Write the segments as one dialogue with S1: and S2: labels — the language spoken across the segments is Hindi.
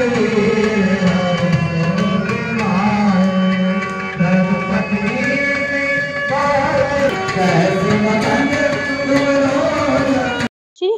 S1: श्री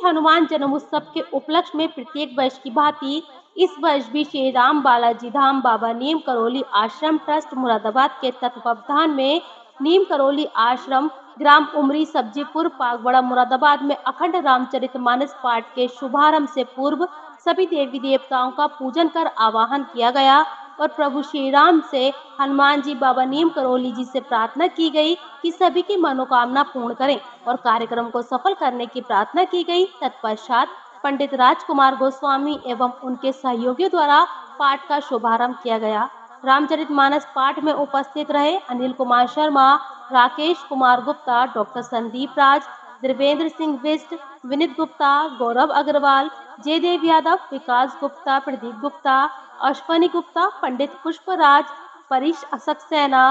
S1: हनुमान जन्म उत्सव के उपलक्ष्य में प्रत्येक वर्ष की भांति इस वर्ष भी श्री राम बालाजी धाम बाबा नीम करोली आश्रम ट्रस्ट मुरादाबाद के तत्वावधान में नीम करौली आश्रम, ग्राम उमरी सब्जीपुर, पागवाड़ा मुरादाबाद में अखंड रामचरित मानस पाठ के शुभारंभ से पूर्व सभी देवी देवताओं का पूजन कर आवाहन किया गया और प्रभु श्री राम से हनुमान जी बाबा नीम करोली जी से प्रार्थना की गई कि सभी की मनोकामना पूर्ण करें और कार्यक्रम को सफल करने की प्रार्थना की गई। तत्पश्चात पंडित राजकुमार गोस्वामी एवं उनके सहयोगियों द्वारा पाठ का शुभारंभ किया गया। रामचरित मानस पाठ में उपस्थित रहे अनिल कुमार शर्मा, राकेश कुमार गुप्ता, डॉक्टर संदीप राज देवेंद्र सिंह बिस्ट विनित गुप्ता, गौरव अग्रवाल जयदेव यादव, विकास गुप्ता, प्रदीप गुप्ता, अश्वनी गुप्ता, पंडित पुष्पराज, परीश सक्सेना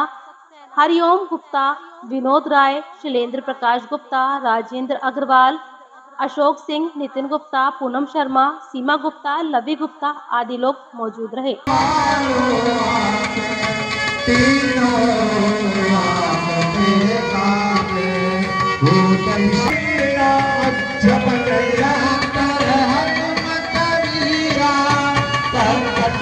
S1: हरिओम गुप्ता, विनोद राय, शिलेंद्र प्रकाश गुप्ता, राजेंद्र अग्रवाल, अशोक सिंह, नितिन गुप्ता, पूनम शर्मा, सीमा गुप्ता, लवी गुप्ता आदि लोग मौजूद रहे।